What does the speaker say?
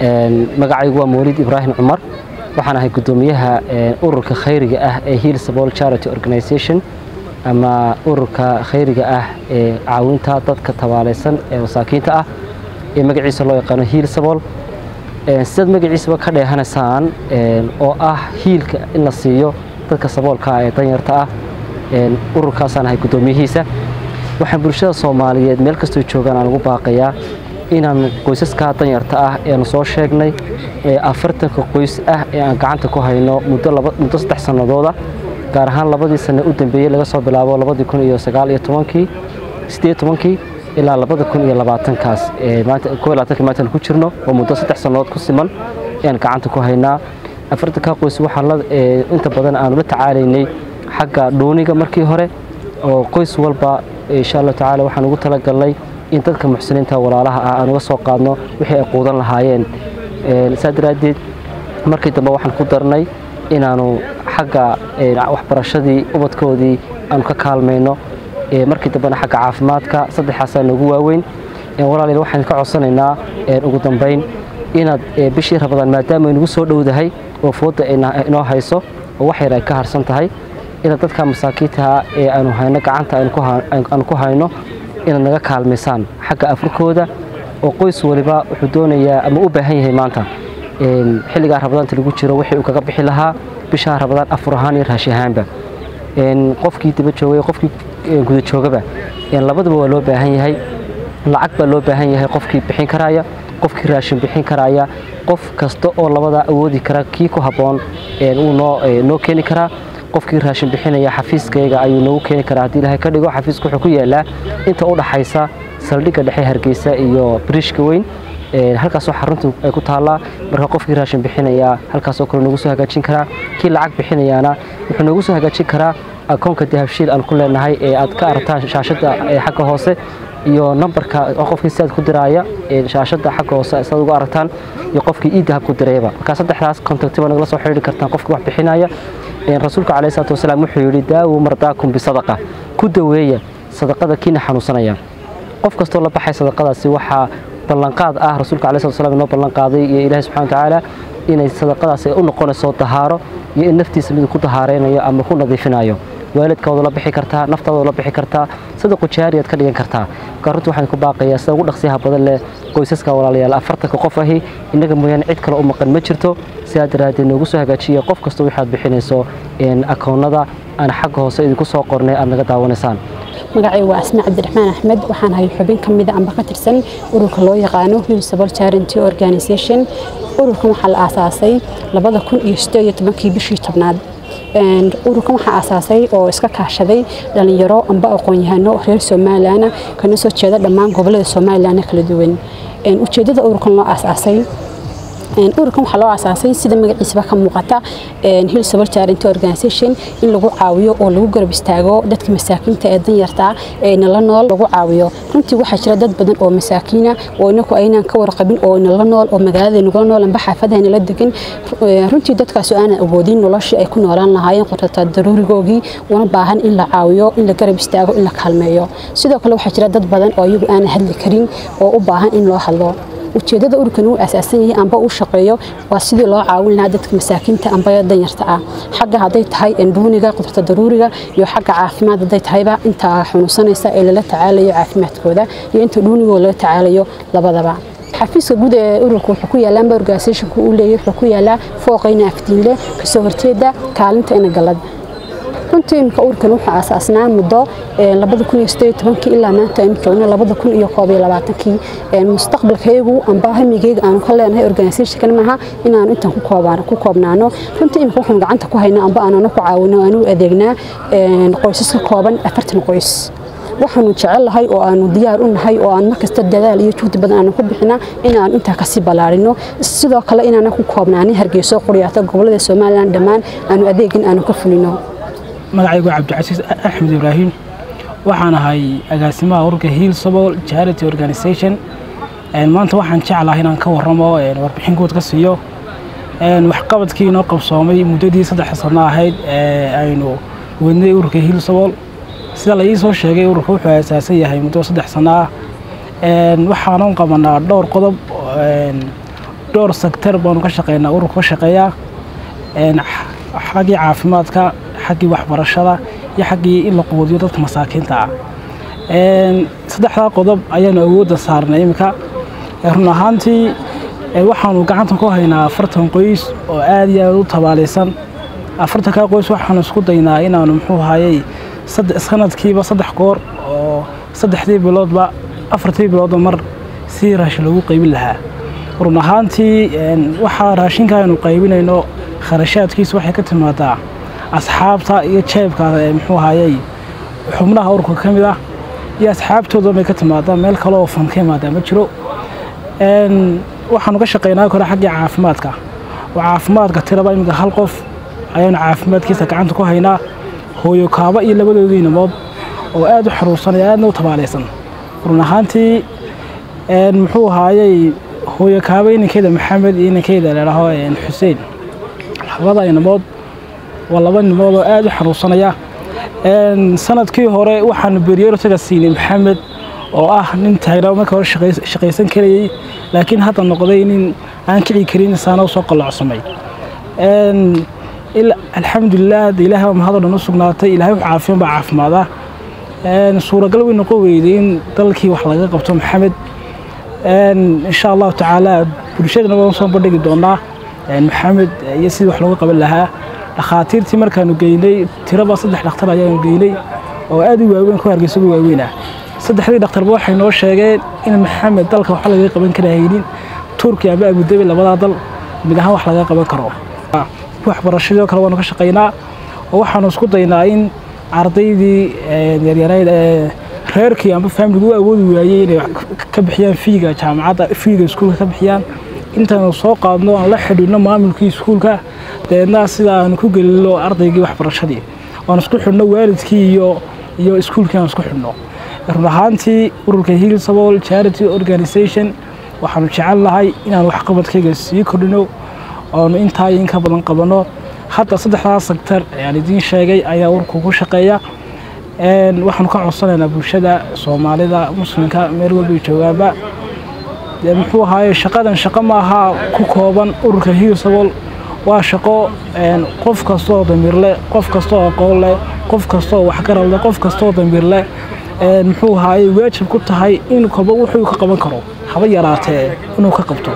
magacaygu waa mawlid ibraahim cumar. Waxaan ahay guddoomiyaha ururka khayriga ah ee hillsbol charity organization ama ururka khayriga ah ee caawinta dadka tabaalaysan ee masaakiinta ah ee magaciisa loo yaqaano hillsbol sidaad magaciisaba ka dheehanaysaan oo ah hiilka in la siiyo dadka saboolka ee danyarta ah ururkaasaan ahay guddoomiyihiisa. Waxaan bulshada soomaaliyeed meel kastoo joogaan aan ugu baaqayaa inaan qoysaskaa danyarta ah eanu soo sheegnay ee afartanka qoys ah ee aan gacanta ku hayno muddo saddex sannadooda gaar ahaan labadii sanne u dambeeyey laga soo bilaabo tobankii ilaa labaatankaas maanta ku jirno oo muddo saddex sannadood ku siman ayaan gacanta ku haynaa. Afartanka qoys waxaa inta badan aanu la tacaalaynay xagga dhuuniga markii hore oo qoys walba insha allahu tacaala waxaan ugu talagalnay in dadka muxsiniinta walaalaha ah aan uga soo qaadno wixii ay quudan lahaayeen. Saa daraaddeed markii dambe waxaan ku darnay inaanu xagga waxbarashadii ubadkoodii aanu ka kaalmayno. Markii dambena xagga caafimaadka saddexaasaa noogu waaweyn. Walaalayaal waxaan ka codsanaynaa ugu dambayn inaad bishii rabadaan maadaama aynugu soo dhowdahay oo foodda inoo hayso oo wax yar ay ka harsan tahay inaad dadka masaakiintaha ee aanu hayno gacanta aanu ku hayno inaad naga kaalmaysaan xagga afurkooda oo qoys waliba wuxuu doonayaa ama u baahan yahay maanta xilligaa rabadaanta lagu jiro wixii uu kaga bixi lahaa bishaa rabadaan afur ahaan iyo raashi ahaanba. Qofkii daba joogay qofkii guda joogaba labadaba waa loo baahan yahay. Lacag baa loo baahan yahay qofkii bixin karaya qofkii raashin bixin karaya qof kasta oo labadaa awoodi kara kii ku habboon wuu noo keeni karaa qofkii raashin bixinaya xafiiskayga ayuu noogu keeni karaa. Haddii ilahay ka dhigo xafiisku wuxuu ku yaalaa inta u dhaxaysa saldhigga dhexe hargeysa iyo biriishka weyn. Halkaasoo xaruntu ay ku taallaa marka qofkii raashin bixinaya halkaasoo kale noogu soo hagaajin karaa. Kii lacag bixinayaana wuxuu noogu soo hagaajin karaa. Akoonka dahabshiil aan ku leenahay ee aad ka aragtaan shaashadda xagga hoose iyo nambarka qofkii sidaad ku diraaya shaashadda xagga hoose sidaad ugu aragtaan iyo qofkii ii dahab ku dirayaba marka saddexdaas contactiba nagala soo xidhiiri kartaan qofkii wax bixinaya. Rasuulka calayhi salaatu wasalaam wuxuu yidhi daawu mardaakum bisadaqa ku daweeya sadaqada kiina xanuunsanaya. Qof kastoo la baxay sadaqadaasi waxaa ballanqaad ah. Rasuulka calayhi salatu wasalaam inoo ballanqaaday iyo ilaahay subxana watacaala inay sadaqadaasi u noqonayso dahaaro iyo in naftiisa mid ku dahaaraynayo ama ku nadiifinayo waalidkooda la bixi kartaa naftaada la bixi kartaa sadaqu jaariyaad ka dhigan kartaa. Marka runtii waxaan ku baaqayaa sida ugu dhaqsiyaha badan leh qoysaska walaalayaal afartanka qof ahi innaga mooyaane cid kale u maqan ma jirto sidaa daraaddeed noogu soo hagaajiya qof kasta waxaad bixinayso akoonnada aan xagga hoose idinku soo qornay aad naga daawanaysaan magacaygu waa asmaa cabdiraxmaan axmed waxaan ahay xubin ka mida amba ka tirsan ururka loo yaqaano municipal charity organization. Ururkan waxaa la aasaasay labada kun iyo sideed iyo tobankii bishii tobnaad ururkan waxaa aasaasay oo iska kaashaday dhalinyaro amba aqoon-yahano reer somalilan kana soo jeeda dhammaan gobollada somalilan kala duwan. Ujeedada ururkan loo aasaasay ururkan waxaa loo aasaasay sida magaciisaba ka muuqata hillsbol charity organization in lagu caawiyo oo lagu garab istaago dadka masaakiinta ee danyarta ee nala nool lagu caawiyo. Runtii waxaa jira dad badan oo masaakiina oo inaku aynaan ka warqabin oo nala nool oo magaalada nagula nool amba xaafadaha nala degan runtii dadkaas aanan awoodin noloshii ay ku noolaan lahaayeen qorata daruurigoogii una baahan in la caawiyo in la garab istaago in la kaalmeeyo. Sidoo kale waxaa jira dad badan oo iyagu aanan hadli karin oo u baahan in loo hadlo ujeedada ururkan uu asaasan yahay amba uu shaqeeyo waa sidii loo caawin lahaa dadka masaakiinta amba danyarta ah. Xagga hadday tahay endhuuniga qudrata daruuriga iyo xagga caafimaad hadday tahayba inta xanuunsanaysa ee lala tacaalayo caafimaadkooda iyo inta dhuunigoo lala tacaalayo labadaba. Xafiiska guud ee ururka wuxuu ku yaalaa amba organisationku uu leeyahay wuxuu ku yaalaa fooqayna afdiinle ka soo horjeeda kaalinta inagalad runtii imika urkan wuxuu aasaasnaa muddo ilaa maanta joogno mustaqbalkaygu amba hamigayga aanu ka leenahay organisationkan maaha inaanu intaan ku koobnaano. Runtii imika waxaanu gacanta ku haynaa amba aanana ku caawino aanu adeegnaa qoysas ka kooban afartan qoys. Waxaanu jecellahay oo aanu diyaar u nahay oo aan markasta dadaal iyo juhdi badan aanu ku bixina inaanu intaa ka sii ballaarino sidoo kale inaana ku koobnaanin hargeyso quryaata gobollada somalilan dhammaan aanu adeegin aanu ka fulino magacaygu cabdicasiis axmed ibraahim waxaan ahay agaasimaha ururka hillsbol charity organization. Maanta waxaan jeclahay inaan ka waramo warbixin guud ka siiyo. Waxqabadkii inoo qabsoomay muddadii saddex sano ahayd aynu wadnay ururka hillsbol sida la ii soo sheegay ururka wuxuu asaasan yahay muddo saddex sano ah. Waxaanan qabanaa dhowr qodob dhowr sektar baanu ka shaqeynaa ururka ka shaqeeyaa. Xaggii caafimaadka xaggii waxbarashada iyo xaggii in la quudiyo dadka masaakiinta ah. Saddexdaa qodob ayaanu awoodda saarnay iminka. Run ahaantii waxaanu gacanta ku haynaa afartan qoys oo aad iyo aad u tabaalaysan afartankaa qoys waxaanu isku daynaa inaanu muxuu hayay sanadkiiba saddex goor oo saddexdii biloodba afartii biloodba mar si raashin lagu qaybin lahaa. Run ahaantii waxaa raashinka aynu qaybinayno kharashaadkiisa waxay ka timaadaa asxaabta iyo jeebka muxuu hayay xubnaha ururka ka mid ah iyo asxaabtooda bay ka timaadaa meel kale oo fan ka imaadaa ma jiro? Waxaanu ka shaqeynaa kore xaggii caafimaadka. Oo caafimaadka tiraba iminka hal qof ayaanu caafimaadkiisa gacanta ku haynaa hooyo kaaba iyo labadoodii inamood oo aad u xaruursanaya aadna u tabaalaysan run ahaantii muxuu ahaayey hooyo kaaba inankeeda maxamed iyo inankeeda ladhaho xuseen. Labada inamood waa laba nimood oo aad u xanuunsanaya. Sanadkii hore waxaanu beryortaga siinay maxamed oo ah nin taagnaa marka hore shaqaysan karayey laakiin hadda noqday nin aan kici karin saana u soo qallocsamay alxamdulilah de ilahay mahadoo dhan u sugnaatay ilahay wax caafiyan baa caafimaada. Suuragal way noqon weyday in dalkii wax laga qabto maxamed. Insha allahu tacaala bulshadana waan soo bandhigi doonaa maxamed iyo sidii wax looga qaban lahaa dhakhaatiirtii markaanu geynay tiraba saddex dhakhtar ayaanu geynay oo aad u waaweyn ku hargeysa ugu waaweynah saddexdii dhakhtarba waxay noo sheegeen in maxamed dalka waxba laga qaban karahaynin turkiya ama abudabi labadaa dal mid ahaan wax laga qaban karo. Waxbarashadoo kale waanu ka shaqaynaa oo waxaanu isku daynaa in ardaydii yaryarayd ee reerkii amba faamiligu awoodi waayey inay ka bixiyaan fiiga jaamacadda fiiga iskuulka ka bixiyaan. Intaanu soo qaadno aan la xidhiidno maamulkii iskuulka dabeedna sida aanu ku gelino ardaygii waxbarashadii. Aan isku xidhno waalidkii iyo iyo iskuulkii aan isku xidhno run ahaantii ururka hillsabol charity organisation waxaanu jecel lahay inaan waxqabadkayga sii kordhino oonu intaa iyo in ka badan qabanno hadda saddexdaas sektar ayaan idiin sheegay ayaa ururka ku shaqeeya. Waxaanu ka codsanaynaa bulshada soomaalida muslimka meel walbay joogaanba. Muxuu ahaaye shaqadan shaqo maaha ku kooban ururka hillsabol waa shaqo qof kastaoo damiirleh qof kastaoo aqoon leh qof kastaoo waxgarad leh qof kastaoo damiir leh muxuu ahaaye waajib ku tahay in kolba wuxuu ka qaban karo haba yaraatee inuu ka qabto